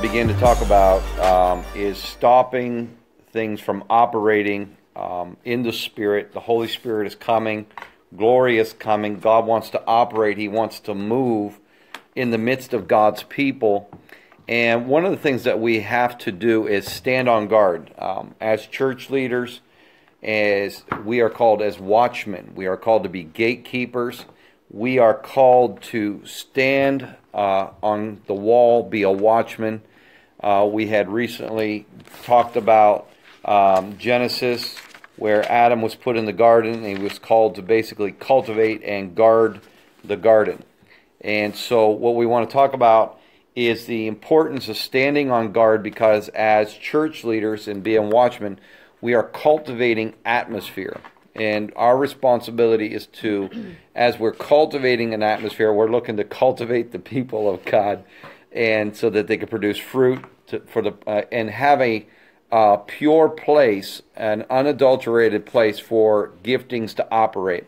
begin to talk about um, is stopping things from operating um, in the Spirit. The Holy Spirit is coming, glory is coming. God wants to operate, He wants to move in the midst of God's people. And one of the things that we have to do is stand on guard. Um, as church leaders, as we are called as watchmen, we are called to be gatekeepers. We are called to stand uh, on the wall, be a watchman. Uh, we had recently talked about um, Genesis, where Adam was put in the garden and he was called to basically cultivate and guard the garden. And so, what we want to talk about is the importance of standing on guard because, as church leaders and being watchmen, we are cultivating atmosphere. And our responsibility is to, as we're cultivating an atmosphere, we're looking to cultivate the people of God, and so that they can produce fruit to, for the uh, and have a uh, pure place, an unadulterated place for giftings to operate.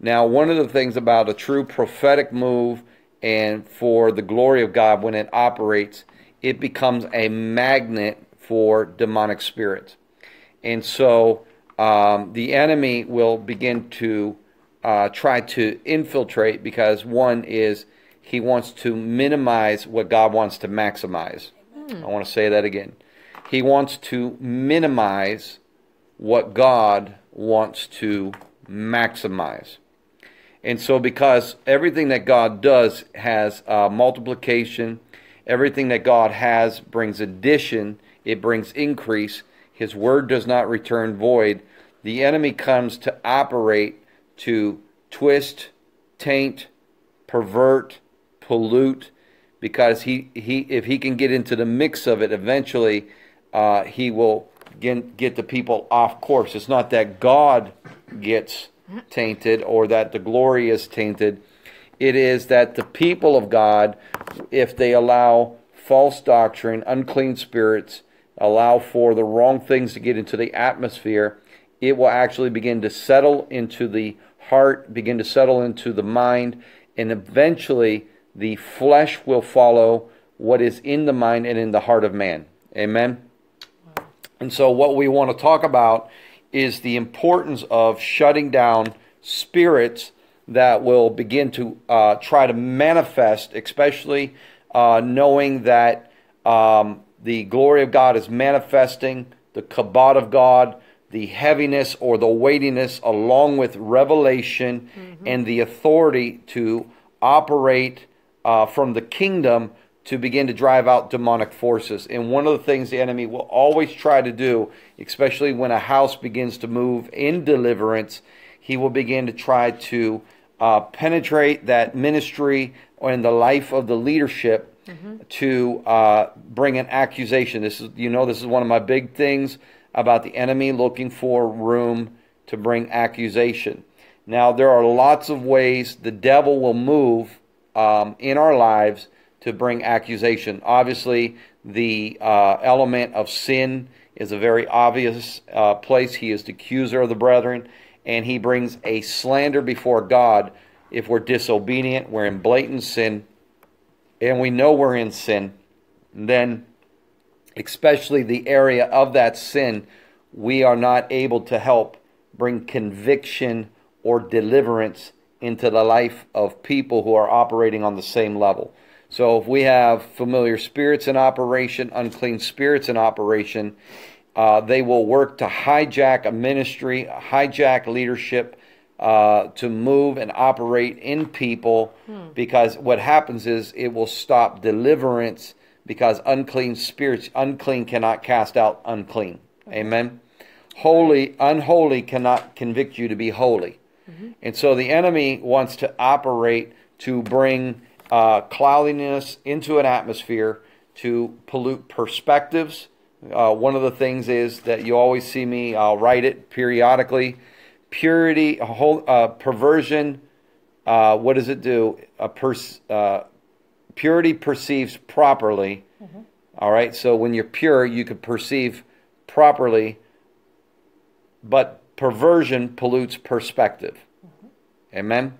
Now, one of the things about a true prophetic move and for the glory of God, when it operates, it becomes a magnet for demonic spirits. And so um, the enemy will begin to uh, try to infiltrate because one is he wants to minimize what God wants to maximize. Mm. I want to say that again. He wants to minimize what God wants to maximize. And so, because everything that God does has uh, multiplication, everything that God has brings addition, it brings increase. His word does not return void. The enemy comes to operate to twist, taint, pervert, pollute, because he, he if he can get into the mix of it, eventually uh, he will get, get the people off course. It's not that God gets tainted or that the glory is tainted. It is that the people of God, if they allow false doctrine, unclean spirits, allow for the wrong things to get into the atmosphere, it will actually begin to settle into the heart, begin to settle into the mind, and eventually the flesh will follow what is in the mind and in the heart of man. Amen. And so, what we want to talk about is the importance of shutting down spirits that will begin to uh, try to manifest, especially uh, knowing that um, the glory of God is manifesting, the kabod of God, the heaviness or the weightiness, along with revelation mm-hmm. and the authority to operate uh, from the kingdom to begin to drive out demonic forces. And one of the things the enemy will always try to do, especially when a house begins to move in deliverance, he will begin to try to uh, penetrate that ministry or in the life of the leadership mm-hmm. to uh, bring an accusation. This is, you know, this is one of my big things about the enemy looking for room to bring accusation. Now, there are lots of ways the devil will move um, in our lives to bring accusation. Obviously, the uh, element of sin is a very obvious uh, place. He is the accuser of the brethren, and he brings a slander before God if we're disobedient, we're in blatant sin, and we know we're in sin, then, especially the area of that sin, we are not able to help bring conviction or deliverance into the life of people who are operating on the same level. So if we have familiar spirits in operation, unclean spirits in operation, uh, they will work to hijack a ministry, hijack leadership, uh, to move and operate in people. Hmm. Because what happens is it will stop deliverance because unclean spirits, unclean cannot cast out unclean. Amen. Holy, unholy cannot convict you to be holy. Mm-hmm. And so the enemy wants to operate to bring uh, cloudiness into an atmosphere to pollute perspectives. Uh, one of the things is that you always see me, I'll write it periodically. Purity, a whole, uh, perversion, uh, what does it do? A pers- uh, purity perceives properly. Mm-hmm. All right, so when you're pure, you can perceive properly, but perversion pollutes perspective. Mm-hmm. Amen?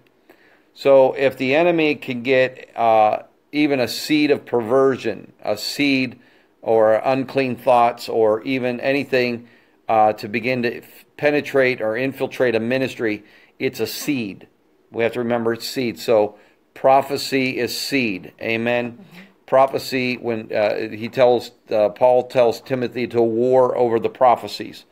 So if the enemy can get uh, even a seed of perversion, a seed or unclean thoughts, or even anything uh, to begin to penetrate or infiltrate a ministry, it's a seed. We have to remember it's seed. So prophecy is seed. Amen. Mm-hmm. Prophecy, when uh, he tells, uh, Paul tells Timothy to war over the prophecies.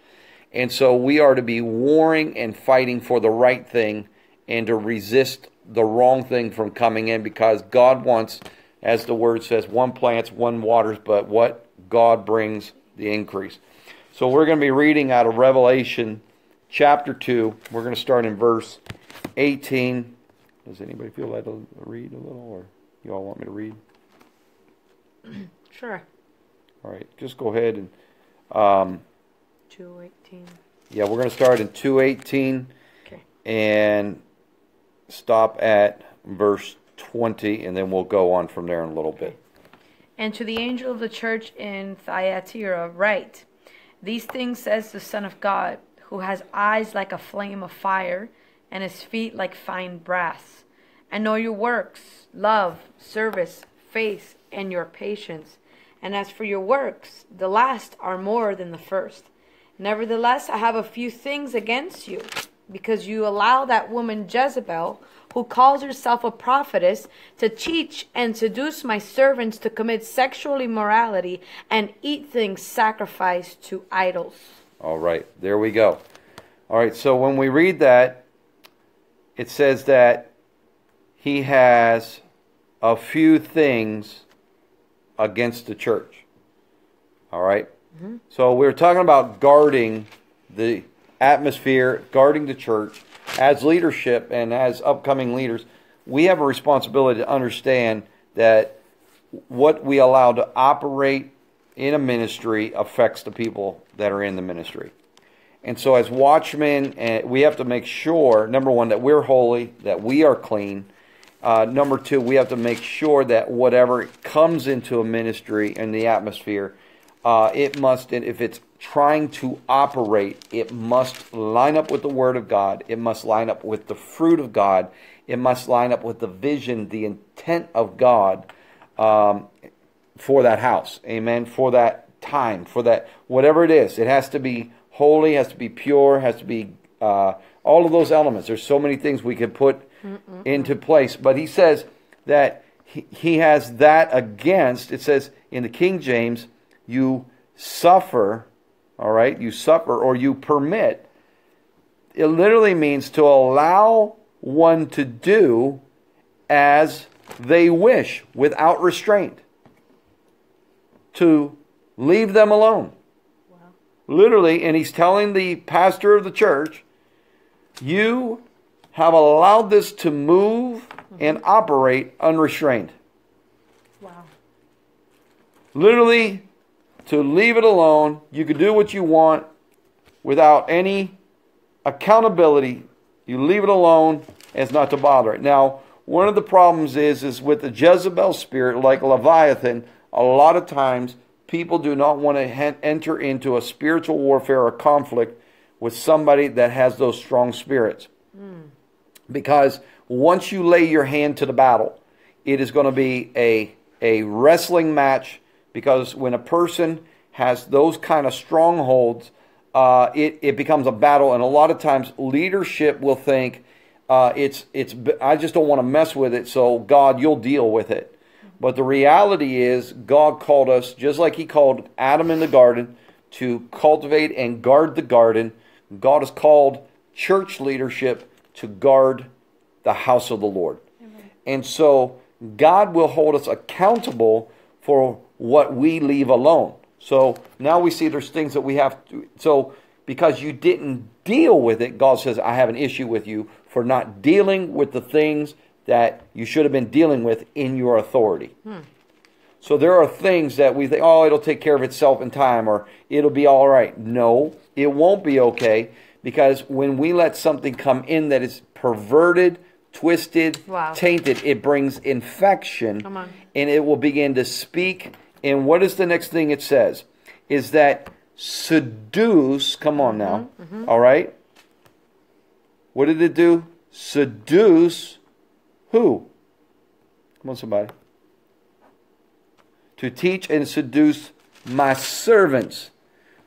And so we are to be warring and fighting for the right thing and to resist the wrong thing from coming in because God wants, as the word says, one plants, one waters, but what? God brings the increase. So we're going to be reading out of Revelation chapter 2. We're going to start in verse 18. Does anybody feel like to read a little, or you all want me to read? Sure. All right, just go ahead and. Um, 218. Yeah, we're going to start in 218 Okay. and stop at verse 20, and then we'll go on from there in a little bit. And to the angel of the church in Thyatira write, These things says the Son of God, who has eyes like a flame of fire, and his feet like fine brass. And know your works, love, service, faith, and your patience. And as for your works, the last are more than the first. Nevertheless, I have a few things against you, because you allow that woman Jezebel, who calls herself a prophetess, to teach and seduce my servants to commit sexual immorality and eat things sacrificed to idols. All right, there we go. All right, so when we read that, it says that he has a few things against the church. All right? Mm-hmm. So we're talking about guarding the atmosphere, guarding the church. As leadership and as upcoming leaders, we have a responsibility to understand that what we allow to operate in a ministry affects the people that are in the ministry. And so, as watchmen, eh, we have to make sure number one, that we're holy, that we are clean. Uh, number two, we have to make sure that whatever comes into a ministry and the atmosphere, uh, it must, if it's trying to operate, it must line up with the Word of God. It must line up with the fruit of God. It must line up with the vision, the intent of God um, for that house. Amen. For that time, for that, whatever it is, it has to be holy, has to be pure, has to be uh, all of those elements. There's so many things we can put Mm-mm. into place. But he says that he, he has that against, it says in the King James, you suffer all right, you suffer or you permit, it literally means to allow one to do as they wish without restraint. To leave them alone. Wow. Literally, and he's telling the pastor of the church, you have allowed this to move mm-hmm. and operate unrestrained. Wow. Literally, to leave it alone. You can do what you want without any accountability. You leave it alone as not to bother it. Now, one of the problems is is with the Jezebel spirit, like Leviathan, a lot of times people do not want to enter into a spiritual warfare or conflict with somebody that has those strong spirits. Mm. Because once you lay your hand to the battle, it is going to be a, a wrestling match because when a person has those kind of strongholds, uh, it, it becomes a battle. And a lot of times, leadership will think, uh, it's, it's, I just don't want to mess with it, so God, you'll deal with it. But the reality is, God called us, just like He called Adam in the garden, to cultivate and guard the garden. God has called church leadership to guard the house of the Lord. Amen. And so, God will hold us accountable for what we leave alone. So now we see there's things that we have to. So because you didn't deal with it, God says, I have an issue with you for not dealing with the things that you should have been dealing with in your authority. Hmm. So there are things that we think, oh, it'll take care of itself in time or it'll be all right. No, it won't be okay because when we let something come in that is perverted, twisted, wow. tainted, it brings infection and it will begin to speak and what is the next thing it says? Is that seduce, come on now, mm-hmm, mm-hmm. All right? What did it do? Seduce Who? Come on, somebody. To teach and seduce my servants.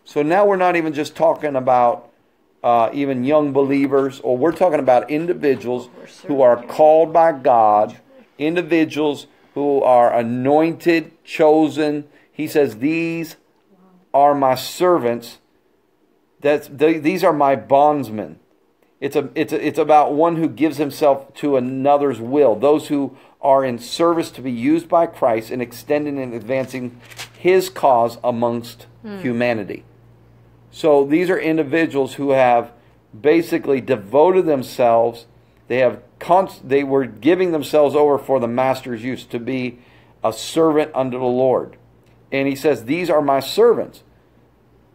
So now we're not even just talking about uh, even young believers, or we're talking about individuals who are called by God, individuals who are anointed, chosen. He says, These are my servants. That's, they, these are my bondsmen. It's, a, it's, a, it's about one who gives himself to another's will, those who are in service to be used by Christ in extending and advancing his cause amongst hmm. humanity. So these are individuals who have basically devoted themselves. They have const- they were giving themselves over for the master's use to be a servant under the Lord. And he says, "These are my servants."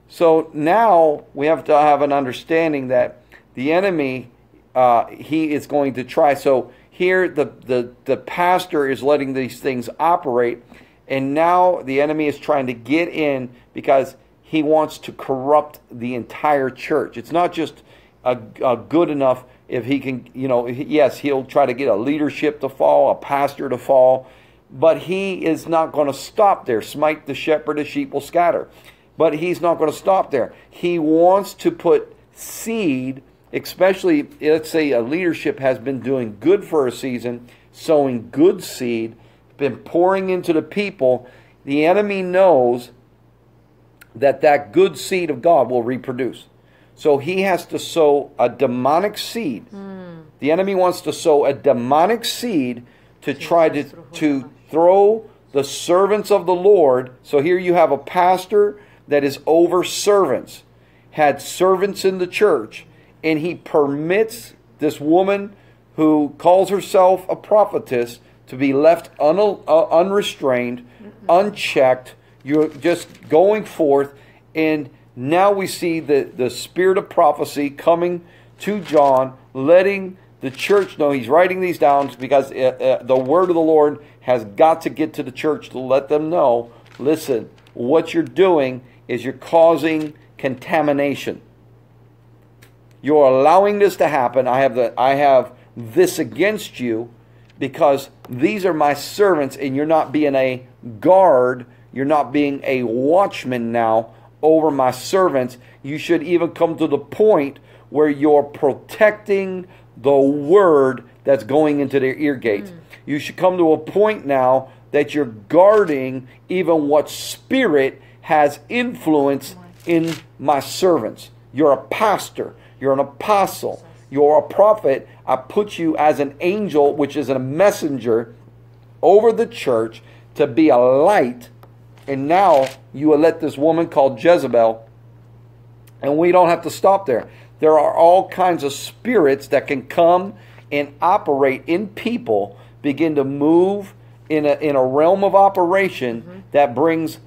So now we have to have an understanding that the enemy uh, he is going to try. So here the, the the pastor is letting these things operate, and now the enemy is trying to get in because he wants to corrupt the entire church. It's not just a, a good enough if he can, you know, yes, he'll try to get a leadership to fall, a pastor to fall, but he is not going to stop there. Smite the shepherd, the sheep will scatter. But he's not going to stop there. He wants to put seed, especially, let's say a leadership has been doing good for a season, sowing good seed, been pouring into the people. The enemy knows that that good seed of God will reproduce. So he has to sow a demonic seed. The enemy wants to sow a demonic seed to try to, to throw the servants of the Lord. So here you have a pastor that is over servants, had servants in the church, and he permits this woman who calls herself a prophetess to be left un, uh, unrestrained, unchecked. You're just going forth, and now we see the, the spirit of prophecy coming to John, letting the church know he's writing these down because uh, uh, the word of the Lord has got to get to the church to let them know listen, what you're doing is you're causing contamination. You're allowing this to happen. I have the I have this against you because these are my servants and you're not being a guard, you're not being a watchman now over my servants. You should even come to the point where you're protecting the word that's going into their ear gates. Mm. You should come to a point now that you're guarding even what spirit has influence in my servants. You're a pastor, you're an apostle, you're a prophet. I put you as an angel, which is a messenger over the church to be a light. And now you will let this woman called Jezebel, and we don't have to stop there. There are all kinds of spirits that can come and operate in people, begin to move in a, in a realm of operation mm-hmm. that brings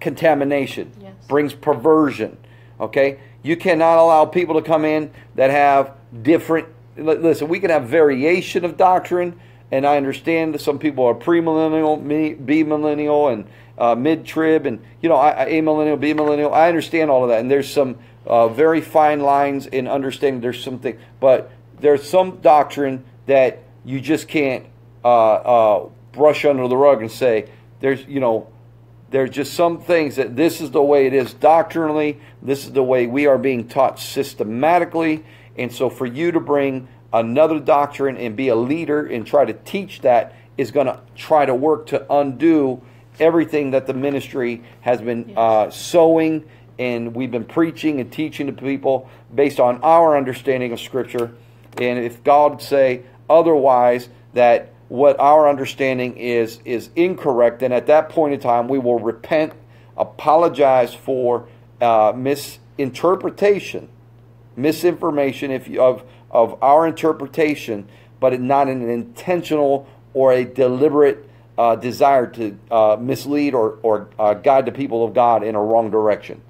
contamination, Yes. brings perversion. Okay? You cannot allow people to come in that have different. Listen, we can have variation of doctrine, and I understand that some people are premillennial, me- B-millennial, and uh, mid-trib, and you know, I- I- A-millennial, B-millennial. I understand all of that, and there's some uh, very fine lines in understanding. There's something, but there's some doctrine that you just can't uh, uh, brush under the rug and say there's, you know, there's just some things that this is the way it is doctrinally, this is the way we are being taught systematically. And so for you to bring another doctrine and be a leader and try to teach that is going to try to work to undo everything that the ministry has been uh, sowing and we've been preaching and teaching to people based on our understanding of Scripture. And if God say otherwise, that what our understanding is is incorrect, then at that point in time we will repent, apologize for uh, misinterpretation, misinformation if you, of of our interpretation, but not an intentional or a deliberate uh, desire to uh, mislead or or uh, guide the people of God in a wrong direction.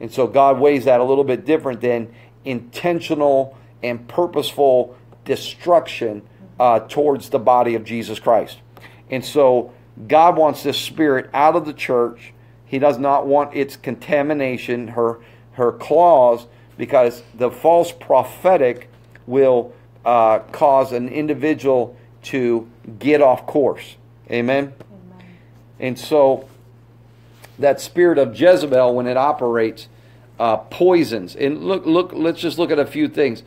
And so God weighs that a little bit different than intentional and purposeful destruction uh, towards the body of Jesus Christ. And so God wants this spirit out of the church. He does not want its contamination, her her claws, because the false prophetic will uh, cause an individual to get off course. Amen? Amen. And so that spirit of Jezebel, when it operates, uh, poisons. And look, look. Let's just look at a few things.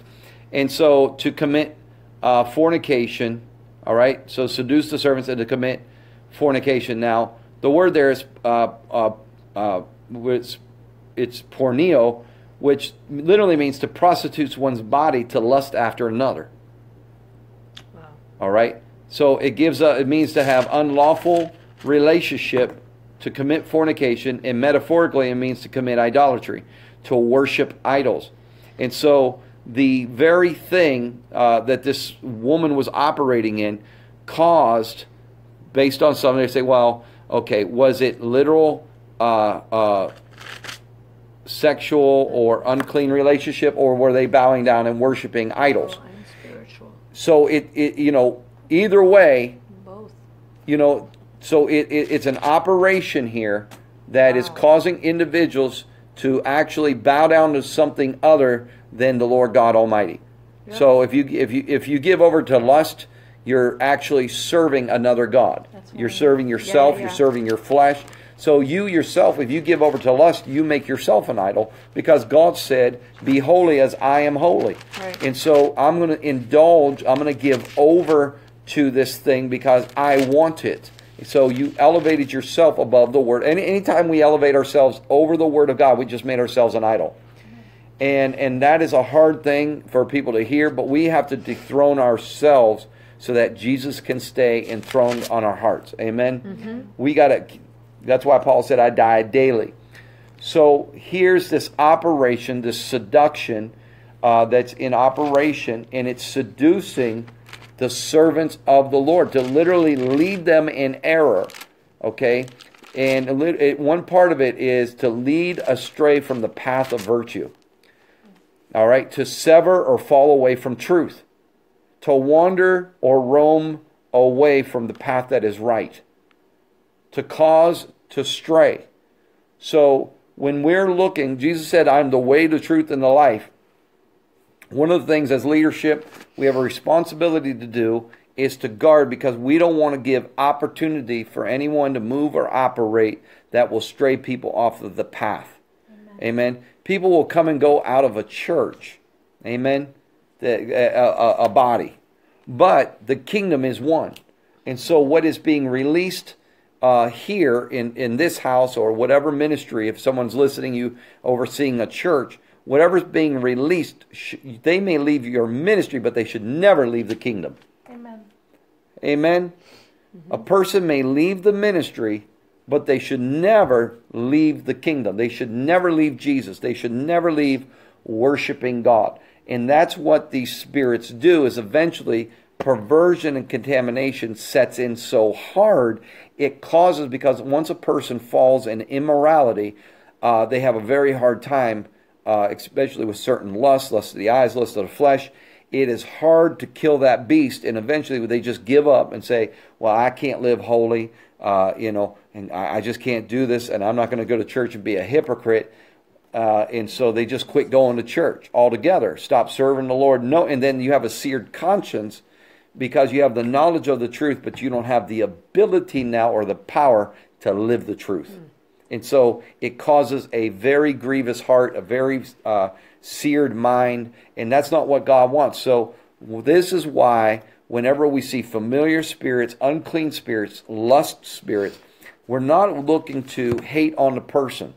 And so to commit uh, fornication, all right. So seduce the servants and to commit fornication. Now the word there is uh, uh, uh, it's, it's porneo, which literally means to prostitute one's body to lust after another. Wow. All right. So it gives a, it means to have unlawful relationship, to commit fornication, and metaphorically it means to commit idolatry, to worship idols. And so the very thing uh, that this woman was operating in caused, based on something, they say, well, okay, was it literal uh, uh, sexual or unclean relationship, or were they bowing down and worshiping idols? Oh, spiritual. So it, it you know, either way, Both. you know, so it, it it's an operation here that is Wow. causing individuals to actually bow down to something other than the Lord God Almighty. So if you if you if you give over to lust, you're actually serving another god. That's You're serving yourself. yeah, You're serving your flesh. So you yourself, if you give over to lust, you make yourself an idol because God said, "Be holy as I am holy." Right. And so I'm going to indulge. I'm going to give over to this thing because I want it. So you elevated yourself above the word. Any anytime we elevate ourselves over the word of God, we just made ourselves an idol and and that is a hard thing for people to hear but we have to dethrone ourselves so that jesus can stay enthroned on our hearts amen mm-hmm. we got to that's why paul said i die daily. So here's this operation this seduction uh, that's in operation and it's seducing the servants of the lord to literally lead them in error okay? And one part of it is to lead astray from the path of virtue all right, to sever or fall away from truth, to wander or roam away from the path that is right, to cause to stray. So when we're looking, Jesus said, I'm the way, the truth, and the life. One of the things as leadership we have a responsibility to do is to guard because we don't want to give opportunity for anyone to move or operate that will stray people off of the path. Amen. People will come and go out of a church. Amen. The- A, a, a body. But the kingdom is one. And so what is being released uh, here in, in this house or whatever ministry, if someone's listening, you overseeing a church, whatever's being released, sh- they may leave your ministry, but they should never leave the kingdom. Amen. Amen. A person may leave the ministry, but they should never leave the kingdom. They should never leave Jesus. They should never leave worshiping God. And that's what these spirits do is eventually perversion and contamination sets in so hard it causes because once a person falls in immorality, uh, they have a very hard time, uh, especially with certain lusts, lust of the eyes, lust of the flesh. It is hard to kill that beast and eventually they just give up and say well i can't live holy uh, you know and I, I just can't do this and i'm not going to go to church and be a hypocrite. Uh, and so they just quit going to church altogether stop serving the lord. No and then you have a seared conscience because you have the knowledge of the truth but you don't have the ability now or the power to live the truth and so it causes a very grievous heart, a very uh, seared mind, and that's not what God wants. So this is why whenever we see familiar spirits, unclean spirits, lust spirits, we're not looking to hate on the person.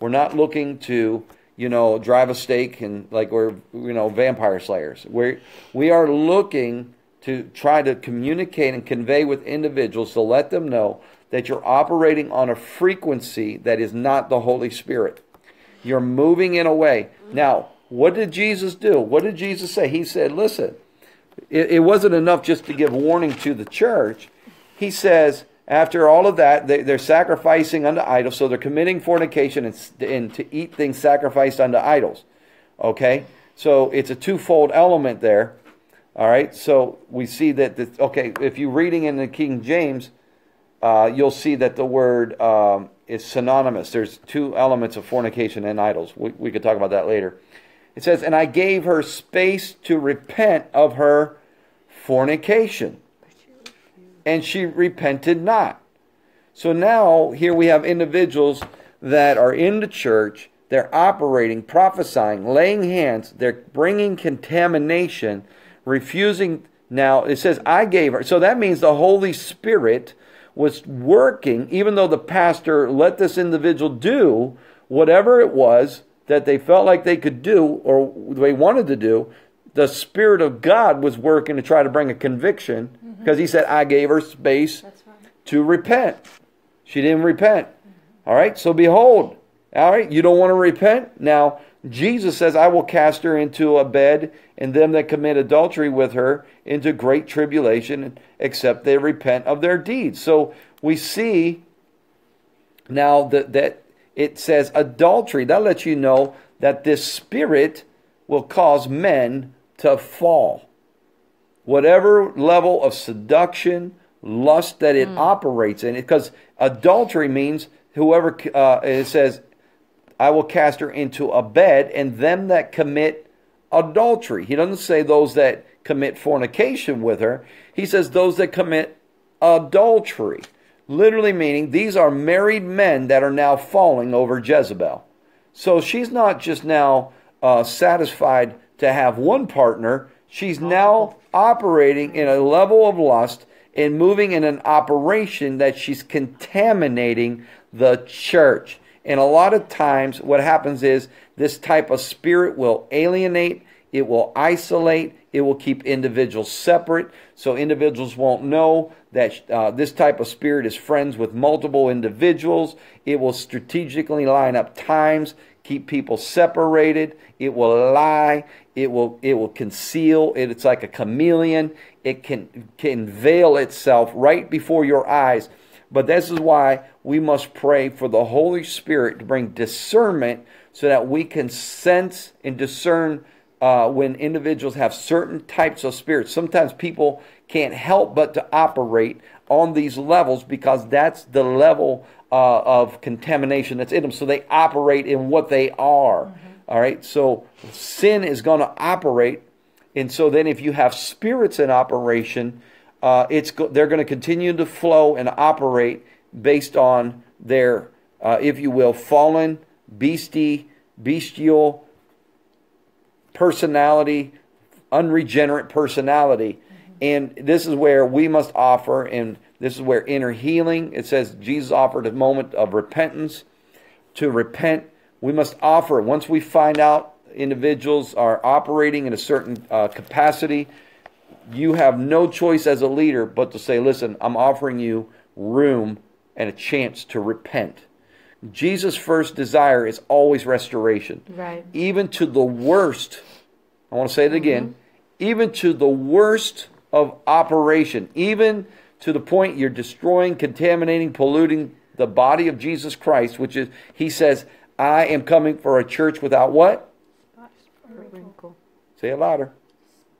We're not looking to, you know, drive a stake and like we're, you know, vampire slayers. We we are looking to try to communicate and convey with individuals to let them know that you're operating on a frequency that is not the Holy Spirit. You're moving in a way. Now, what did Jesus do? What did Jesus say? He said, listen, it, it wasn't enough just to give warning to the church. He says, after all of that, they, they're sacrificing unto idols, so they're committing fornication and, and to eat things sacrificed unto idols. Okay? So it's a twofold element there. All right? So we see that, the, okay, if you're reading in the King James, uh, you'll see that the word um, is synonymous. There's two elements of fornication and idols. We, we could talk about that later. It says, And I gave her space to repent of her fornication. and she repented not. So now here we have individuals that are in the church, they're operating, prophesying, laying hands, they're bringing contamination, refusing. Now it says, I gave her. So that means the Holy Spirit was working, even though the pastor let this individual do whatever it was that they felt like they could do or they wanted to do. The Spirit of God was working to try to bring a conviction because mm-hmm. He said, I gave her space right. to repent. She didn't repent. Mm-hmm. All right, so behold, all right, you don't want to repent? Now, Jesus says, I will cast her into a bed, and them that commit adultery with her into great tribulation, except they repent of their deeds. So we see now that, that it says adultery. That lets you know that this spirit will cause men to fall. Whatever level of seduction, lust that it mm. operates in, because adultery means whoever, uh, it says, I will cast her into a bed, and them that commit adultery. He doesn't say those that commit fornication with her. He says those that commit adultery. Literally meaning these are married men that are now falling over Jezebel. So she's not just now uh, satisfied to have one partner, she's now operating in a level of lust and moving in an operation that she's contaminating the church. And a lot of times, what happens is this type of spirit will alienate, it will isolate, it will keep individuals separate. So individuals won't know that uh, this type of spirit is friends with multiple individuals. It will strategically line up times, keep people separated. It will lie. It will it will conceal. It, it's like a chameleon. It can can veil itself right before your eyes but this is why we must pray for the Holy Spirit to bring discernment so that we can sense and discern uh, when individuals have certain types of spirits. Sometimes people can't help but to operate on these levels because that's the level uh, of contamination that's in them. So they operate in what they are. Mm-hmm. All right. So sin is going to operate. And so then if you have spirits in operation, uh, it's go- they're going to continue to flow and operate based on their, uh, if you will, fallen, beastie, bestial personality, unregenerate personality. And this is where we must offer, and this is where inner healing, it says Jesus offered a moment of repentance. To repent, we must offer, once we find out individuals are operating in a certain uh, capacity, you have no choice as a leader but to say, listen, I'm offering you room and a chance to repent. Jesus' first desire is always restoration. Right. Even to the worst, I want to say it again, mm-hmm. even to the worst of operation, even to the point you're destroying, contaminating, polluting the body of Jesus Christ, which is, he says, I am coming for a church without what? Spot or a wrinkle. Say it louder.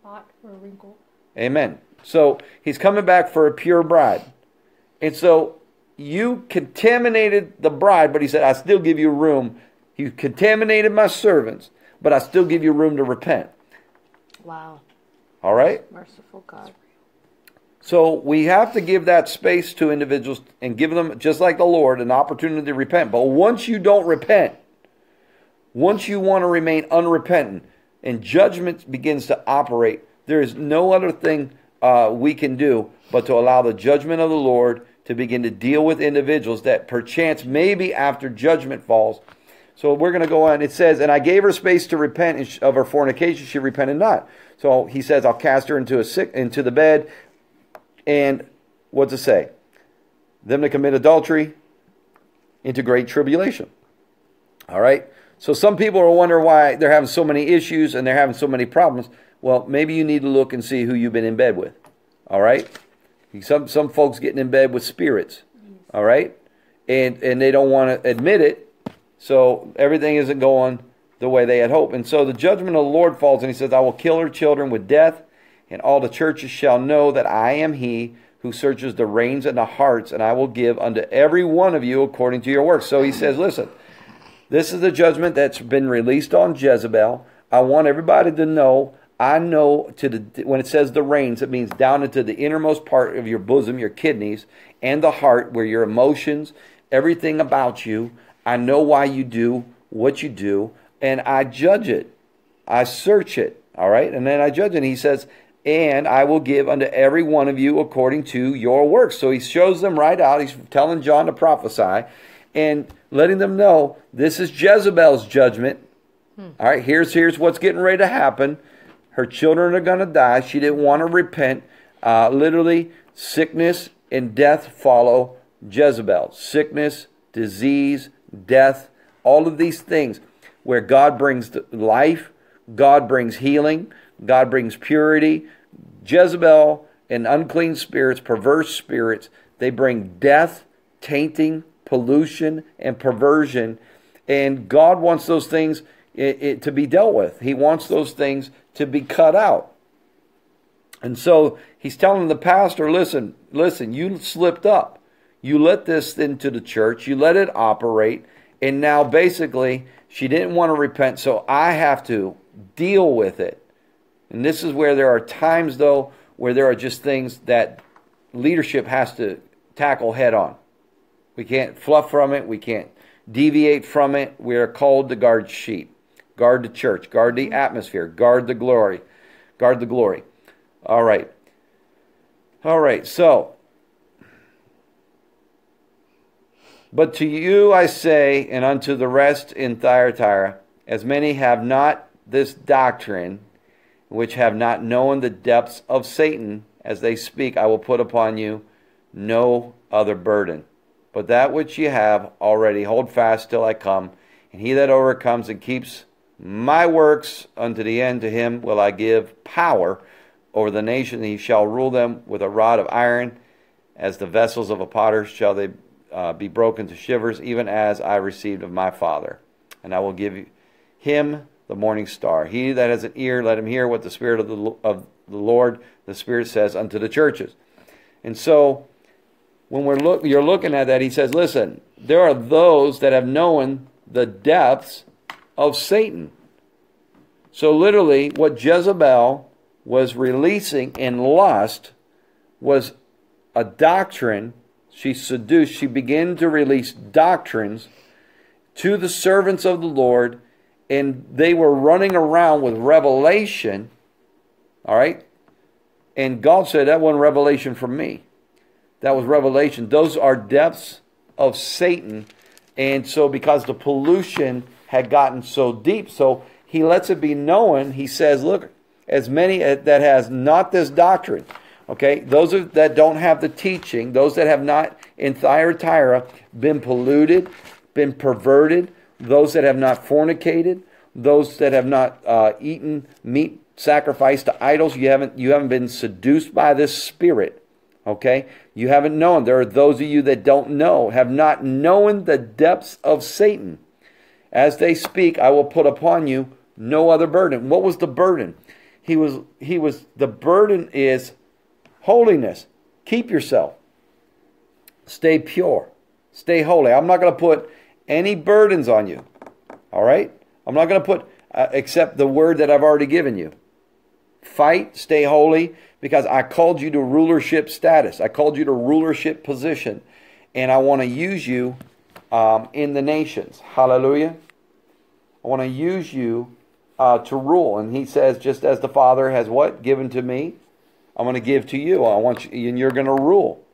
Spot or a wrinkle. Amen. So he's coming back for a pure bride. And so you contaminated the bride, but he said, I still give you room. You contaminated my servants, but I still give you room to repent. Wow. All right? Merciful God. So we have to give that space to individuals and give them, just like the Lord, an opportunity to repent. But once you don't repent, once you want to remain unrepentant and judgment begins to operate, there is no other thing uh, we can do but to allow the judgment of the Lord to begin to deal with individuals that perchance maybe after judgment falls. So we're going to go on. It says, And I gave her space to repent of her fornication. She repented not. So he says, I'll cast her into, a sick, into the bed. And what's it say? Them to commit adultery into great tribulation. All right? So some people are wondering why they're having so many issues and they're having so many problems. Well, maybe you need to look and see who you've been in bed with. All right? Some some folks getting in bed with spirits. All right? And and they don't want to admit it. So everything isn't going the way they had hoped. And so the judgment of the Lord falls and he says, I will kill her children with death, and all the churches shall know that I am he who searches the reins and the hearts, and I will give unto every one of you according to your works. So he says, Listen, this is the judgment that's been released on Jezebel. I want everybody to know I know to the when it says the reins, it means down into the innermost part of your bosom, your kidneys, and the heart, where your emotions, everything about you. I know why you do what you do, and I judge it. I search it. All right, and then I judge it. And he says, and I will give unto every one of you according to your works. So he shows them right out. He's telling John to prophesy and letting them know this is Jezebel's judgment. Hmm. All right, here's here's what's getting ready to happen. Her children are going to die. She didn't want to repent. Uh, literally, sickness and death follow Jezebel. Sickness, disease, death, all of these things where God brings life, God brings healing, God brings purity. Jezebel and unclean spirits, perverse spirits, they bring death, tainting, pollution, and perversion. And God wants those things it, it, to be dealt with. He wants those things to be cut out. And so he's telling the pastor, listen, listen, you slipped up. You let this into the church, you let it operate, and now basically she didn't want to repent, so I have to deal with it. And this is where there are times, though, where there are just things that leadership has to tackle head on. We can't fluff from it, we can't deviate from it. We are called to guard sheep, guard the church, guard the mm-hmm. atmosphere, guard the glory, guard the glory. All right. All right, so. But to you I say, and unto the rest in Thyatira, as many have not this doctrine, which have not known the depths of Satan, as they speak, I will put upon you no other burden. But that which ye have already hold fast till I come. And he that overcomes and keeps my works unto the end, to him will I give power over the nation. He shall rule them with a rod of iron, as the vessels of a potter shall they uh, be broken to shivers, even as I received of my Father. And I will give him the morning star. He that has an ear, let him hear what the Spirit of the, of the Lord, the Spirit says unto the churches. And so, when we're look, you're looking at that, he says, listen, there are those that have known the depths of Satan. So, literally, what Jezebel was releasing in lust was a doctrine. She seduced, she began to release doctrines to the servants of the Lord and they were running around with revelation. All right? And God said, That wasn't revelation from me. That was revelation. Those are depths of Satan. And so, because the pollution had gotten so deep, so he lets it be known. He says, Look, as many that has not this doctrine, okay, those that don't have the teaching, those that have not in Thyatira been polluted, been perverted, those that have not fornicated, those that have not uh, eaten meat sacrificed to idols. You haven't you haven't been seduced by this spirit. Okay, you haven't known. There are those of you that don't know, have not known the depths of Satan. As they speak, I will put upon you no other burden. What was the burden? He was he was the burden is holiness. Keep yourself. Stay pure. Stay holy. I'm not going to put any burdens on you. All right? I'm not going to put, uh, except the word that I've already given you. Fight, stay holy, because I called you to rulership status. I called you to rulership position. And I want to use you um, in the nations. Hallelujah. I want to use you uh, to rule. And he says, just as the Father has what? Given to me, I'm going to give to you. I want you, and you're going to rule.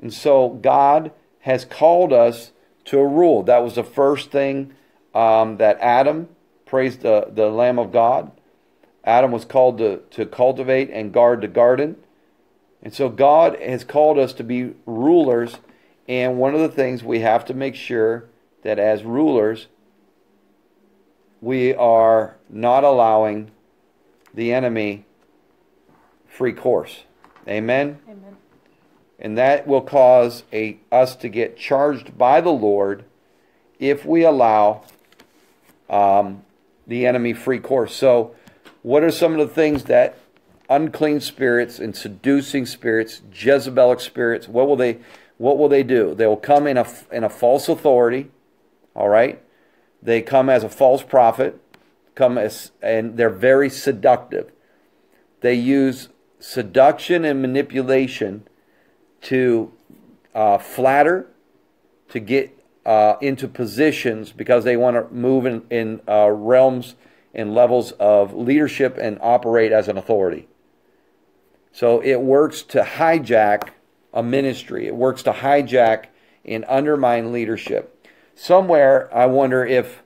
And so God has called us to a rule. That was the first thing um, that Adam praised the, the Lamb of God. Adam was called to, to cultivate and guard the garden. And so God has called us to be rulers. And one of the things we have to make sure that as rulers, we are not allowing the enemy free course. Amen? Amen and that will cause a, us to get charged by the Lord if we allow um, the enemy free course. So, what are some of the things that unclean spirits and seducing spirits, Jezebelic spirits, what will they, what will they do? They will come in a in a false authority. All right, they come as a false prophet, come as and they're very seductive. they use seduction and manipulation to uh, flatter, to get uh, into positions because they want to move in, in uh, realms and levels of leadership and operate as an authority. So it works to hijack a ministry, it works to hijack and undermine leadership. Somewhere, I wonder if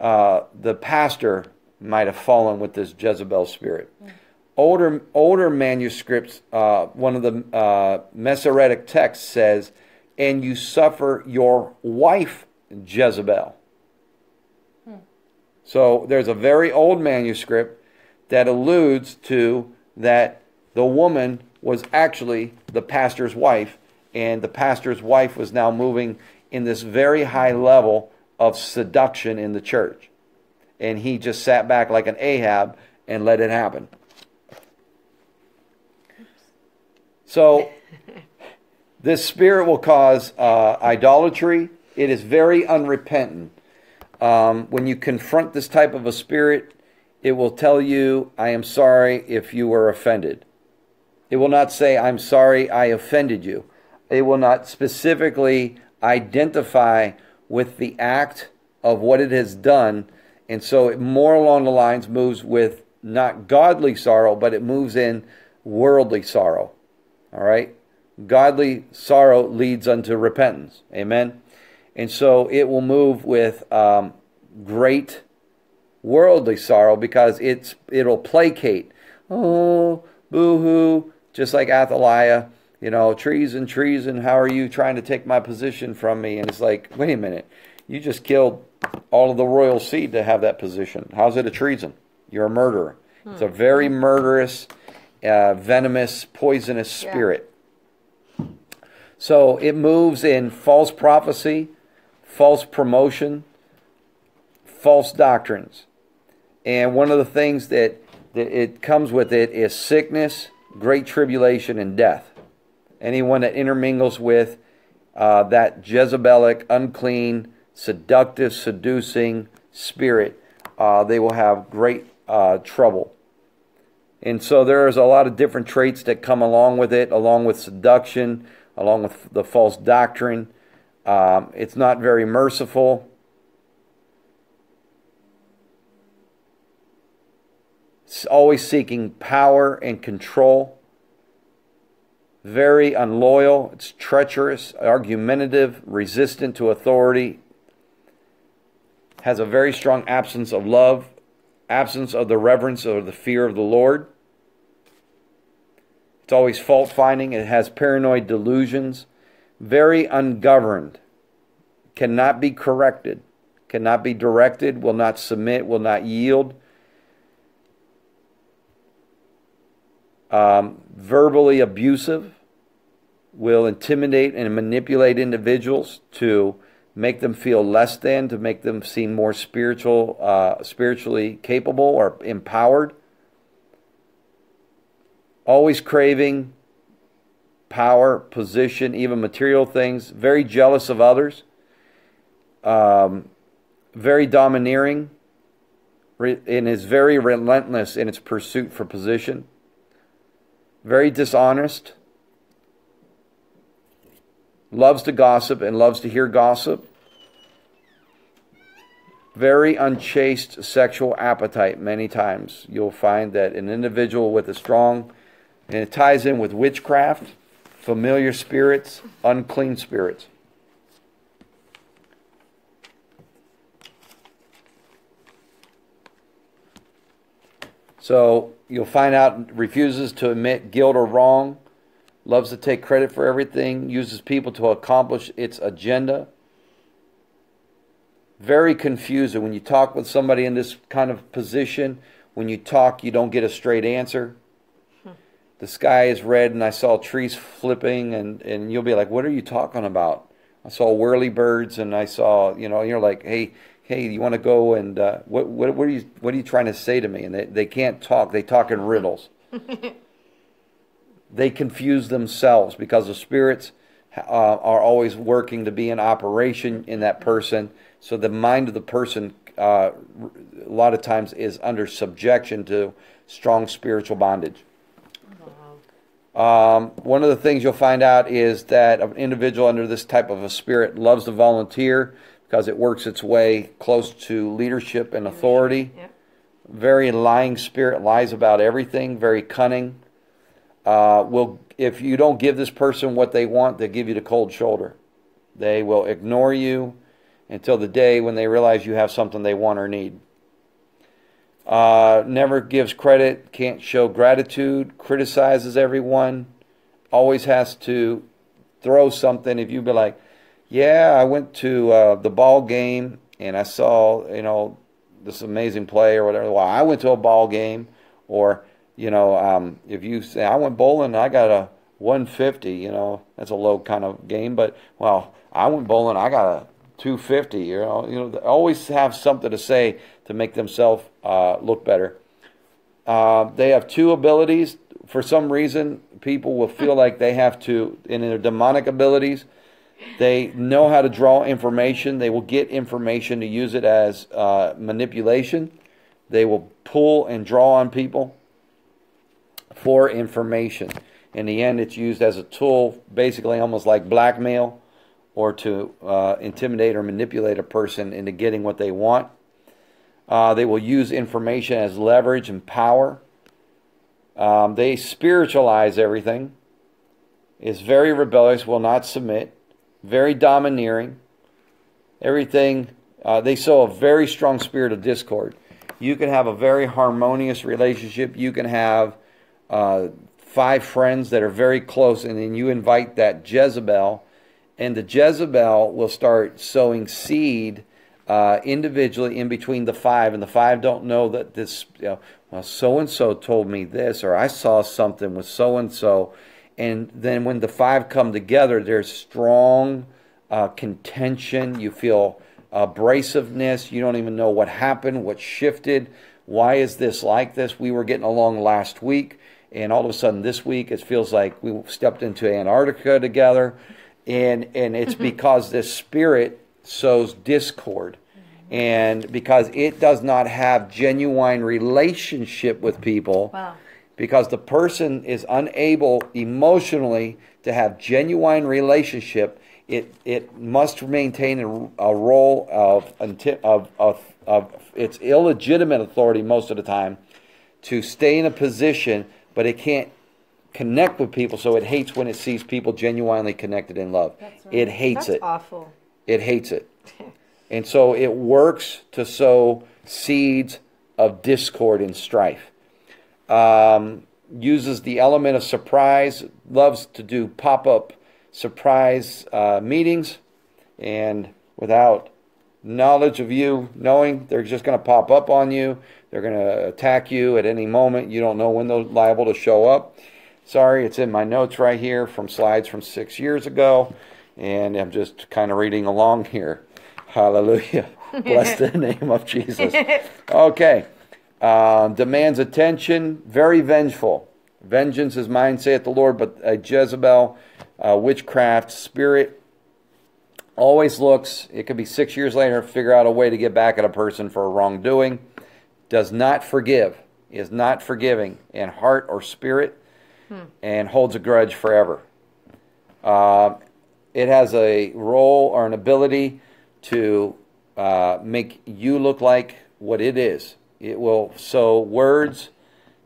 uh, the pastor might have fallen with this Jezebel spirit. Mm. Older, older manuscripts, uh, one of the uh, Masoretic texts says, and you suffer your wife Jezebel. Hmm. So there's a very old manuscript that alludes to that the woman was actually the pastor's wife, and the pastor's wife was now moving in this very high level of seduction in the church. And he just sat back like an Ahab and let it happen. So this spirit will cause uh, idolatry. It is very unrepentant. Um, when you confront this type of a spirit, it will tell you, I am sorry if you were offended. It will not say, I'm sorry I offended you. It will not specifically identify with the act of what it has done. And so it more along the lines moves with not godly sorrow, but it moves in worldly sorrow. All right? godly sorrow leads unto repentance. Amen. And so it will move with um, great worldly sorrow because it's it'll placate. Oh, boo-hoo, just like Athaliah, you know, treason, treason, how are you trying to take my position from me? And it's like, wait a minute, you just killed all of the royal seed to have that position. How's it a treason? You're a murderer. Hmm. It's a very murderous, uh, venomous, poisonous spirit. So it moves in false prophecy, false promotion, false doctrines. And one of the things that, that it comes with it is sickness, great tribulation, and death. Anyone that intermingles with uh, that Jezebelic, unclean, seductive, seducing spirit, uh, they will have great uh, trouble. And so there's a lot of different traits that come along with it, along with seduction, along with the false doctrine. Um, it's not very merciful. It's always seeking power and control. Very unloyal. It's treacherous, argumentative, resistant to authority. Has a very strong absence of love, absence of the reverence or the fear of the Lord. It's always fault finding. It has paranoid delusions. Very ungoverned. Cannot be corrected. Cannot be directed. Will not submit. Will not yield. Um, verbally abusive. Will intimidate and manipulate individuals to make them feel less than, to make them seem more spiritual, uh, spiritually capable or empowered. Always craving power, position, even material things, very jealous of others, um, very domineering, and is very relentless in its pursuit for position, very dishonest, loves to gossip and loves to hear gossip, very unchaste sexual appetite many times. You'll find that an individual with a strong and it ties in with witchcraft, familiar spirits, unclean spirits. So you'll find out refuses to admit guilt or wrong, loves to take credit for everything, uses people to accomplish its agenda. Very confusing. When you talk with somebody in this kind of position, when you talk, you don't get a straight answer the sky is red and I saw trees flipping and, and you'll be like, what are you talking about? I saw whirly birds and I saw, you know, you're like, hey, hey, you want to go and uh, what, what, what are you, what are you trying to say to me? And they, they can't talk. They talk in riddles. they confuse themselves because the spirits uh, are always working to be in operation in that person. So the mind of the person, uh, a lot of times, is under subjection to strong spiritual bondage. Um, one of the things you'll find out is that an individual under this type of a spirit loves to volunteer because it works its way close to leadership and authority. Yep. Very lying spirit, lies about everything, very cunning. Uh, will if you don't give this person what they want, they give you the cold shoulder. They will ignore you until the day when they realize you have something they want or need. Uh, never gives credit, can't show gratitude, criticizes everyone, always has to throw something. If you be like, yeah, I went to uh, the ball game and I saw, you know, this amazing play or whatever. Well, I went to a ball game, or you know, um, if you say I went bowling, I got a 150. You know, that's a low kind of game, but well, I went bowling, I got a 250. You know, you know, always have something to say to make themselves uh, look better. Uh, they have two abilities. For some reason, people will feel like they have to, in their demonic abilities, they know how to draw information. They will get information to use it as uh, manipulation. They will pull and draw on people for information. In the end, it's used as a tool, basically almost like blackmail or to uh, intimidate or manipulate a person into getting what they want. Uh, they will use information as leverage and power. Um, they spiritualize everything. Is very rebellious, will not submit very domineering. Everything, uh, they sow a very strong spirit of discord. You can have a very harmonious relationship. You can have uh, five friends that are very close, and then you invite that Jezebel, and the Jezebel will start sowing seed uh, individually in between the five, and the five don't know that this, you know, well, so and so told me this, or I saw something with so and so and then when the five come together, there's strong uh, contention. You feel abrasiveness. You don't even know what happened, what shifted. Why is this like this? We were getting along last week, and all of a sudden this week it feels like we stepped into Antarctica together, and and it's because this spirit sows discord and because it does not have genuine relationship with people Wow. Because the person is unable emotionally to have genuine relationship it it must maintain a, a role of, of of of its illegitimate authority most of the time to stay in a position but it can't connect with people so it hates when it sees people genuinely connected in love it hates That's it awful. it hates it. And so it works to sow seeds of discord and strife. Um, uses the element of surprise, loves to do pop up surprise uh, meetings, and without knowledge of you, knowing they're just going to pop up on you, they're going to attack you at any moment. You don't know when they're liable to show up. Sorry, it's in my notes right here from slides from six years ago, and I'm just kind of reading along here. Hallelujah. Bless the name of Jesus. Okay. Um, demands attention, very vengeful. Vengeance is mine, saith the Lord, but a Jezebel, uh, witchcraft, spirit, always looks, it could be six years later, figure out a way to get back at a person for a wrongdoing. Does not forgive, is not forgiving in heart or spirit, and holds a grudge forever. Uh, it has a role or an ability to uh, make you look like what it is. It will sow words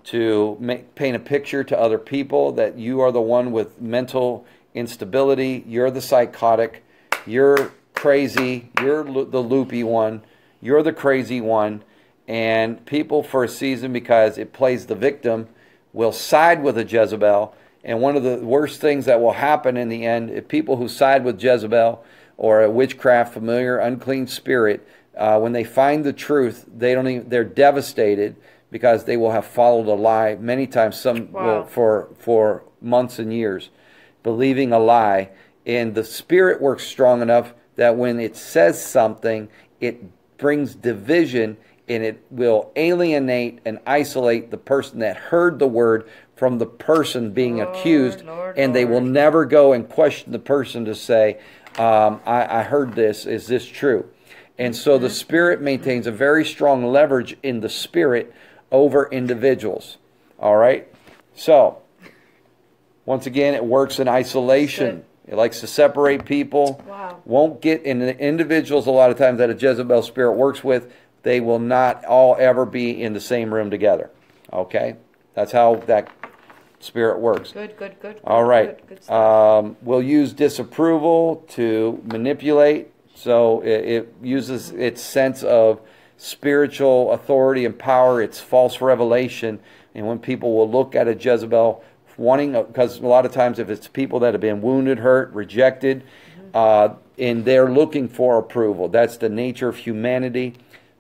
to make, paint a picture to other people that you are the one with mental instability, you're the psychotic, you're crazy, you're lo- the loopy one, you're the crazy one, and people for a season because it plays the victim will side with a Jezebel. And one of the worst things that will happen in the end, if people who side with Jezebel or a witchcraft, familiar, unclean spirit, uh, when they find the truth, they don't even, they're devastated because they will have followed a lie many times, some Wow. will, for for months and years, believing a lie. And the spirit works strong enough that when it says something, it brings division and it will alienate and isolate the person that heard the word from the person being Lord, accused, Lord, and they will never go and question the person to say, um, I, I heard this, is this true? And so the spirit maintains a very strong leverage in the spirit over individuals. All right? So, Once again, it works in isolation. It likes to separate people. Wow. Won't get in the individuals a lot of times that a Jezebel spirit works with, they will not all ever be in the same room together. Okay? That's how that spirit works. Good, good, good. All right. good. Good. Um, we'll use disapproval to manipulate. So it, it uses its sense of spiritual authority and power, its false revelation. And when people will look at a Jezebel, wanting, because a lot of times if it's people that have been wounded, hurt, rejected, uh, and they're looking for approval. That's the nature of humanity.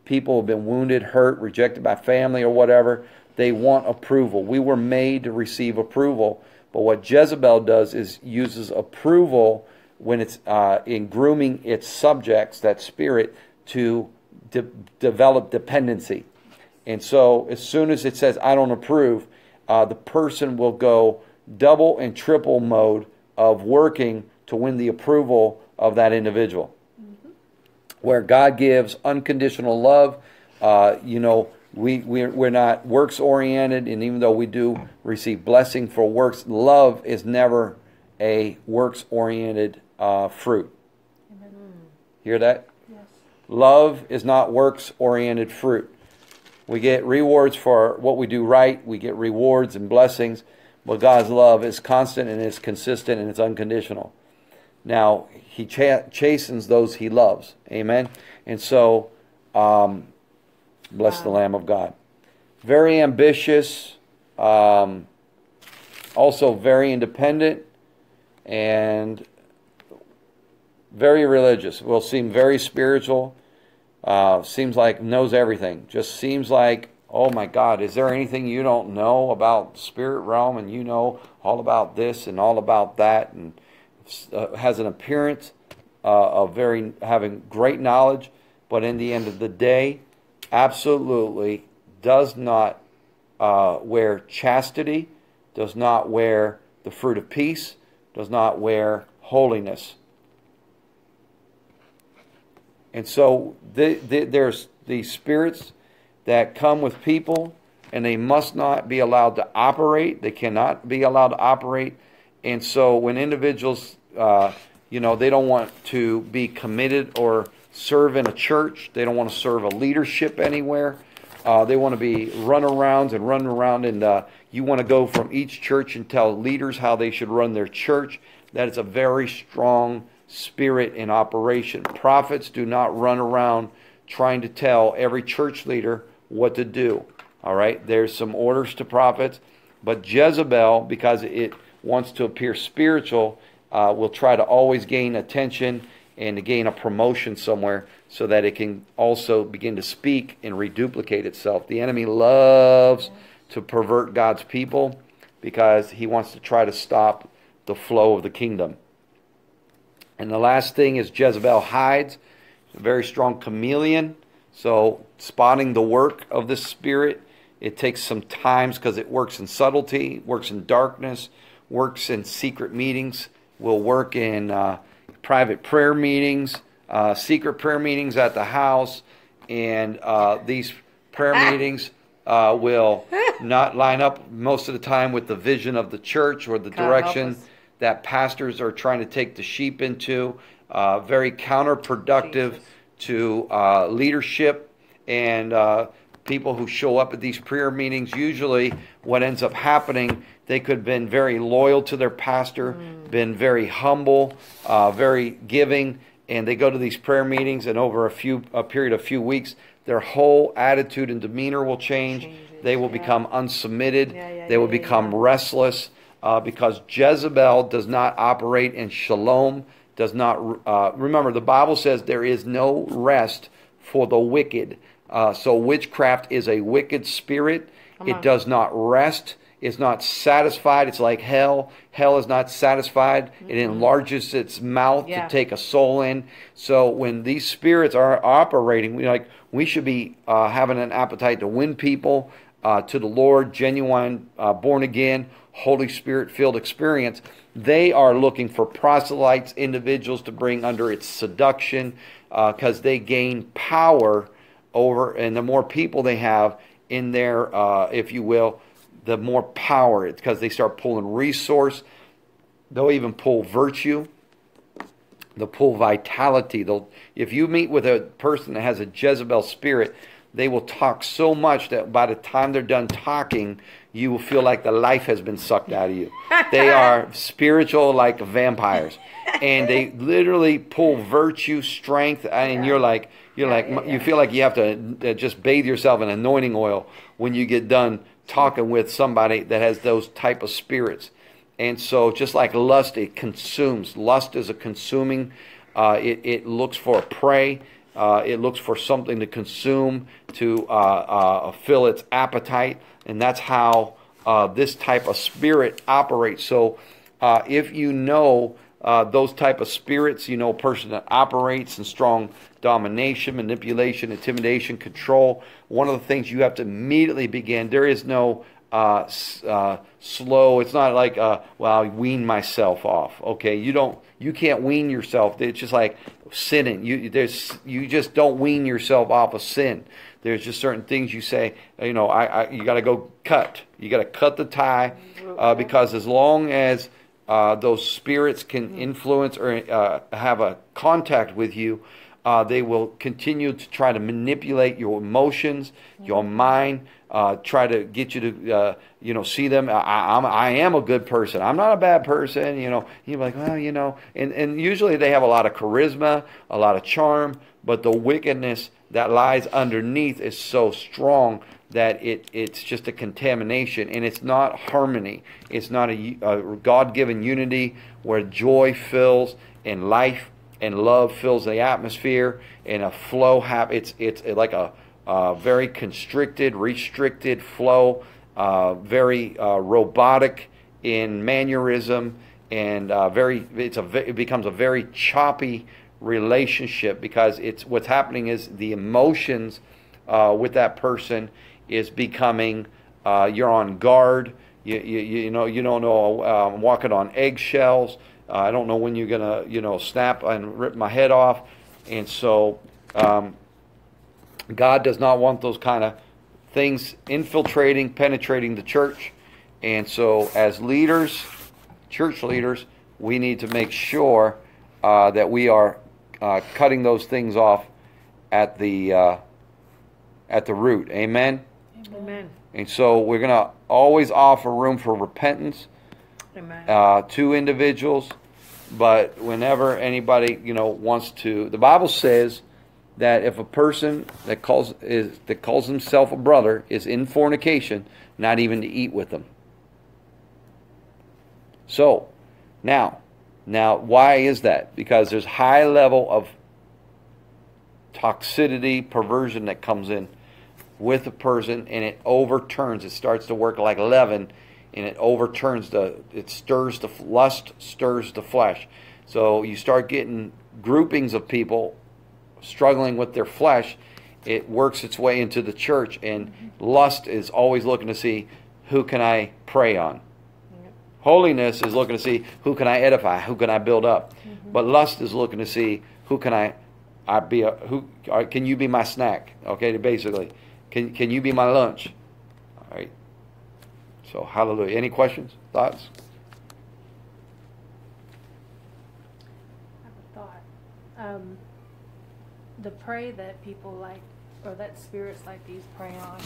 People have been wounded, hurt, rejected by family or whatever. They want approval. We were made to receive approval. But what Jezebel does is uses approval when it's uh, in grooming its subjects, that spirit, to de- develop dependency. And so as soon as it says, I don't approve, uh, the person will go double and triple mode of working to win the approval of that individual. Where God gives unconditional love, uh, you know, we, we're, we're not works oriented, and even though we do receive blessing for works, love is never a works oriented uh, fruit. Hear that? Yes. Love is not works oriented fruit. We get rewards for what we do right, we get rewards and blessings, but God's love is constant and it's consistent and it's unconditional. Now, He cha- chastens those He loves. Amen? And so, um, bless the Lamb of God. Very ambitious, um, also very independent, and very religious. Will seem very spiritual. Uh, seems like knows everything. Just seems like, oh my God, is there anything you don't know about spirit realm? And you know all about this and all about that, and uh, has an appearance uh, of very having great knowledge, but in the end of the day, absolutely does not uh, wear chastity, does not wear the fruit of peace, does not wear holiness. And so the, the, there's these spirits that come with people, and they must not be allowed to operate. They cannot be allowed to operate. And so when individuals, uh, you know, they don't want to be committed or serve in a church, they don't want to serve a leadership anywhere. Uh, they want to be run around and run around, and uh, you want to go from each church and tell leaders how they should run their church. That is a very strong spirit in operation. Prophets do not run around trying to tell every church leader what to do. All right, there's some orders to prophets, but Jezebel, because it wants to appear spiritual, uh, will try to always gain attention and to gain a promotion somewhere so that it can also begin to speak and reduplicate itself. The enemy loves to pervert God's people because he wants to try to stop the flow of the kingdom. And the last thing is Jezebel hides, a very strong chameleon. So spotting the work of the spirit, it takes some times because it works in subtlety, works in darkness, works in secret meetings, will work in uh, private prayer meetings, uh, secret prayer meetings at the house, and uh, these prayer meetings uh, will not line up most of the time with the vision of the church or the God direction. That pastors are trying to take the sheep into. Uh, very counterproductive Jesus. to uh, leadership and uh, people who show up at these prayer meetings. Usually, what ends up happening, they could have been very loyal to their pastor, been very humble, uh, very giving, and they go to these prayer meetings, and over a few a period of few weeks, their whole attitude and demeanor will change. Changes, they will yeah. become unsubmitted. Yeah, yeah, they will become restless uh, because Jezebel does not operate in shalom. Does not uh, remember the Bible says there is no rest for the wicked. Uh, so witchcraft is a wicked spirit. It does not rest. It's not satisfied. It's like hell. Hell is not satisfied. It enlarges its mouth Yeah. to take a soul in. So when these spirits are operating, we like we should be uh, having an appetite to win people uh, to the Lord, genuine, uh, born again, Holy Spirit filled experience. They are looking for proselytes, individuals to bring under its seduction, because they gain power over, and the more people they have in their, uh, if you will, the more power it's because they start pulling resource. They'll even pull virtue. They'll pull vitality. They'll if you meet with a person that has a Jezebel spirit, they will talk so much that by the time they're done talking, you will feel like the life has been sucked out of you. They are spiritual like vampires. And they literally pull virtue, strength, and you're like, you're like, you feel like you have to uh, just bathe yourself in anointing oil when you get done talking with somebody that has those type of spirits. And so, just like lust, it consumes. Lust is a consuming. Uh, it it looks for a prey. Uh, it looks for something to consume to uh, uh, fill its appetite, and that's how uh, this type of spirit operates. So, uh, if you know uh, those type of spirits, you know, a person that operates in strong domination, manipulation, intimidation, control. One of the things you have to immediately begin. There is no uh, uh, slow. It's not like, uh, well, I wean myself off. Okay, you don't. You can't wean yourself. It's just like sinning. You there's you just don't wean yourself off of sin. There's just certain things you say. You know, I, I you got to go cut. You got to cut the tie uh, because as long as uh, those spirits can influence or uh, have a contact with you, uh, they will continue to try to manipulate your emotions, your mind, uh, try to get you to, uh, you know, see them. I, I'm, I am a good person. I'm not a bad person. You know, you're like, well, you know, and, and usually they have a lot of charisma, a lot of charm, but the wickedness that lies underneath is so strong that it, it's just a contamination and it's not harmony. It's not a, a God given unity where joy fills and life and love fills the atmosphere and a flow hap- it's it's like a, a very constricted restricted flow uh, very uh, robotic in mannerism and uh, very it's a it becomes a very choppy relationship because it's what's happening is the emotions uh, with that person is becoming uh, you're on guard you, you, you know you don't know I'm walking on eggshells uh, I don't know when you're gonna, you know, snap and rip my head off. And so, um, God does not want those kind of things infiltrating, penetrating the church. And so, as leaders, church leaders, we need to make sure uh, that we are uh, cutting those things off at the uh, at the root. Amen. Amen. And so, we're gonna always offer room for repentance Amen. uh, two individuals, but whenever anybody you know wants to, the Bible says that if a person that calls is that calls himself a brother is in fornication, not even to eat with them. So, now, now why is that? Because there's high level of toxicity, perversion that comes in with a person, and it overturns. It starts to work like leaven and it overturns the it stirs the lust stirs the flesh so you start getting groupings of people struggling with their flesh it works its way into the church and lust is always looking to see who can i prey on holiness is looking to see who can i edify who can i build up but lust is looking to see who can i i be a who can you be my snack okay basically can can you be my lunch all right so, hallelujah. Any questions, thoughts? I have a thought. Um, the prey that people like, or that spirits like these prey on,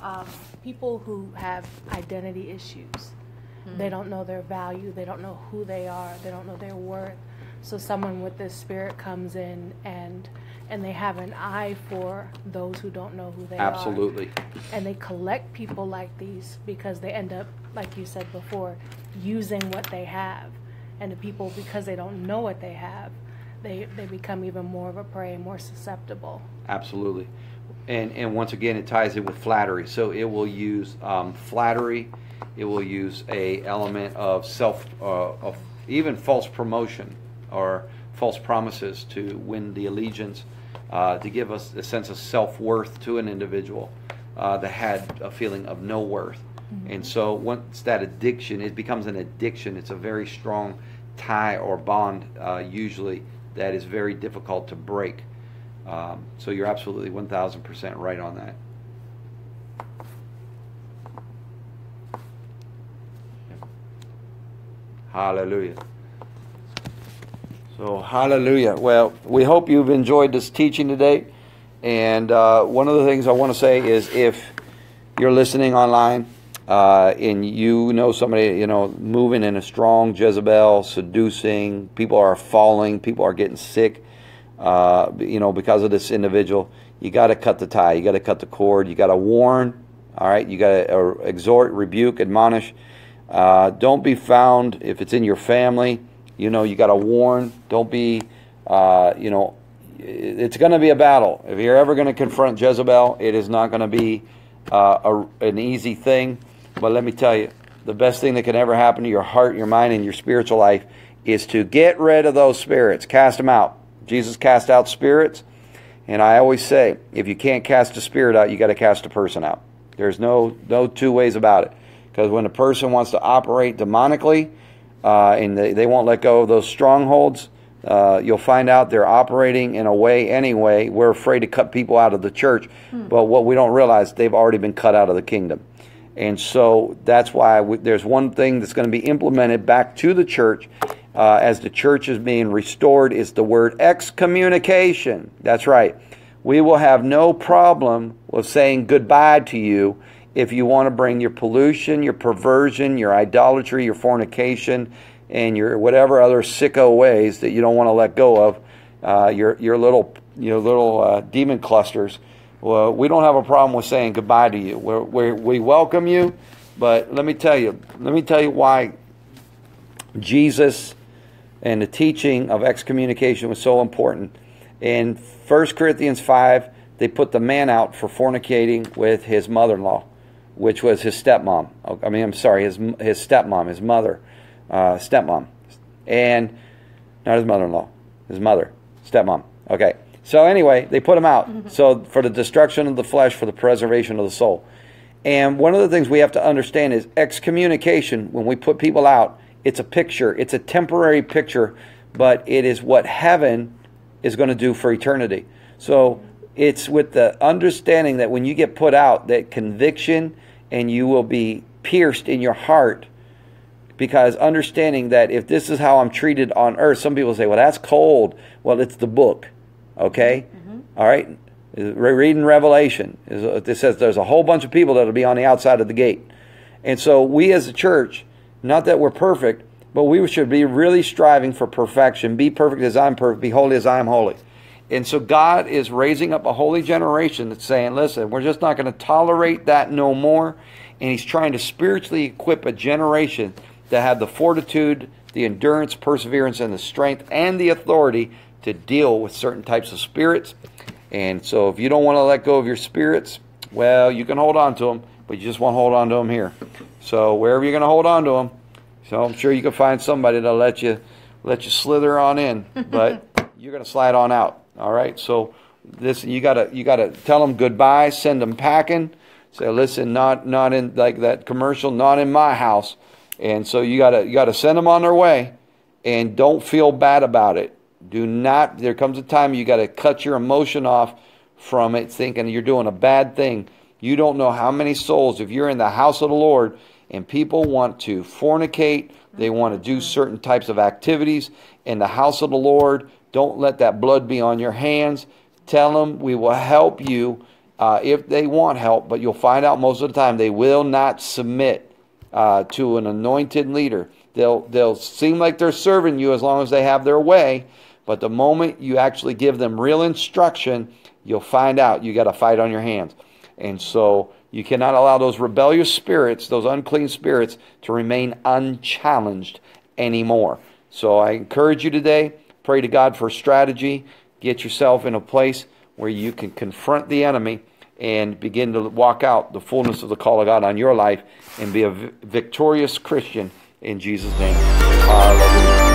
um, people who have identity issues. They don't know their value. They don't know who they are. They don't know their worth. So someone with this spirit comes in and and they have an eye for those who don't know who they are Absolutely. and they collect people like these because they end up like you said before using what they have and the people because they don't know what they have they they become even more of a prey more susceptible Absolutely. And, and once again, it ties in with flattery. So it will use um, flattery. It will use a element of self, uh, of even false promotion or false promises to win the allegiance, uh, to give us a sense of self worth to an individual uh, that had a feeling of no worth. And so once that addiction, it becomes an addiction. It's a very strong tie or bond, uh, usually that is very difficult to break. Um, so you're absolutely 1,000% right on that. Hallelujah. So, hallelujah. Well, we hope you've enjoyed this teaching today. And uh, one of the things I want to say is if you're listening online uh, and you know somebody, you know, moving in a strong Jezebel, seducing, people are falling, people are getting sick, uh, you know, because of this individual, you got to cut the tie. You got to cut the cord. You got to warn. All right. You got to uh, exhort, rebuke, admonish. Uh, don't be found if it's in your family. You know, you got to warn. Don't be, uh, you know, it's going to be a battle. If you're ever going to confront Jezebel, it is not going to be uh, a, an easy thing. But let me tell you, the best thing that can ever happen to your heart, your mind, and your spiritual life is to get rid of those spirits, cast them out. Jesus cast out spirits. And I always say, if you can't cast a spirit out, you got to cast a person out. There's no no two ways about it. Because when a person wants to operate demonically, uh, and they, they won't let go of those strongholds, uh, you'll find out they're operating in a way anyway. We're afraid to cut people out of the church, hmm. but what we don't realize, they've already been cut out of the kingdom. And so that's why we, there's one thing that's going to be implemented back to the church uh, as the church is being restored is the word excommunication. That's right. We will have no problem with saying goodbye to you if you want to bring your pollution, your perversion, your idolatry, your fornication, and your whatever other sicko ways that you don't want to let go of, uh, your your little your little uh, demon clusters. Well, we don't have a problem with saying goodbye to you. We're, we're, we welcome you, but let me tell you, let me tell you why Jesus and the teaching of excommunication was so important. In 1 Corinthians 5, they put the man out for fornicating with his mother in law, which was his stepmom. I mean, I'm sorry, his, his stepmom, his mother, uh, stepmom. And not his mother in law, his mother, stepmom. Okay. So, anyway, they put him out. Mm-hmm. So, for the destruction of the flesh, for the preservation of the soul. And one of the things we have to understand is excommunication, when we put people out, it's a picture, it's a temporary picture, but it is what heaven is going to do for eternity. So it's with the understanding that when you get put out, that conviction and you will be pierced in your heart because understanding that if this is how I'm treated on earth, some people say, well, that's cold. Well, it's the book, okay? Mm-hmm. All right? Reading Revelation, it says there's a whole bunch of people that'll be on the outside of the gate. And so we as a church not that we're perfect, but we should be really striving for perfection. Be perfect as I'm perfect, be holy as I am holy. And so God is raising up a holy generation that's saying, listen, we're just not going to tolerate that no more. And He's trying to spiritually equip a generation to have the fortitude, the endurance, perseverance, and the strength and the authority to deal with certain types of spirits. And so if you don't want to let go of your spirits, well, you can hold on to them, but you just won't hold on to them here. So wherever you're going to hold on to them, so I'm sure you can find somebody to let you let you slither on in, but you're going to slide on out. All right. So this you got to you got to tell them goodbye, send them packing. Say, listen, not not in like that commercial, not in my house. And so you got to you got to send them on their way, and don't feel bad about it. Do not. There comes a time you got to cut your emotion off from it, thinking you're doing a bad thing. You don't know how many souls, if you're in the house of the Lord and people want to fornicate, they want to do mm-hmm. certain types of activities in the house of the Lord, don't let that blood be on your hands. Tell them we will help you uh, if they want help, but you'll find out most of the time they will not submit uh, to an anointed leader. They'll, they'll seem like they're serving you as long as they have their way, but the moment you actually give them real instruction, you'll find out you got a fight on your hands. And so you cannot allow those rebellious spirits, those unclean spirits, to remain unchallenged anymore. So I encourage you today, pray to God for a strategy. Get yourself in a place where you can confront the enemy and begin to walk out the fullness of the call of God on your life and be a victorious Christian in Jesus' name. Hallelujah.